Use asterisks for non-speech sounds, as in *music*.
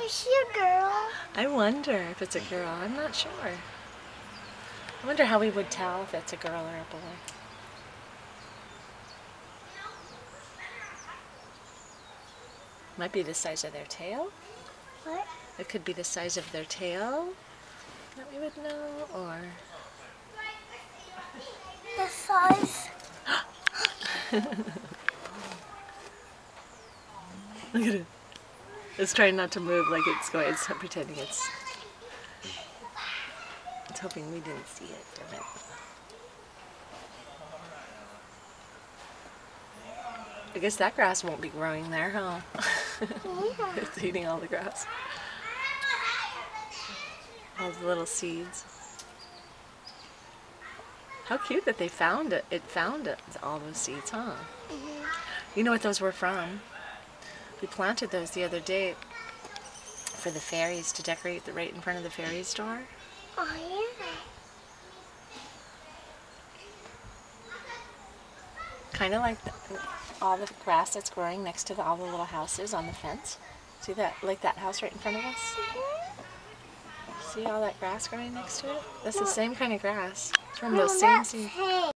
Is she a girl? I wonder if it's a girl. I'm not sure. I wonder how we would tell if it's a girl or a boy. Might be the size of their tail. What? It could be the size of their tail that we would know, or The size. *gasps* look at it. It's trying not to move like it's going. It's pretending it's. It's hoping we didn't see it. It. I guess that grass won't be growing there, huh? Yeah. *laughs* it's eating all the grass. All the little seeds. How cute that they found it. It found it, all those seeds, huh? Mm-hmm. You know what those were from? We planted those the other day for the fairies to decorate the right in front of the fairy store. Oh yeah. Kind of like the, all the grass that's growing next to the, all the little houses on the fence. See that, like that house right in front of us? See all that grass growing next to it? That's the same kind of grass. It's from No, those same seeds.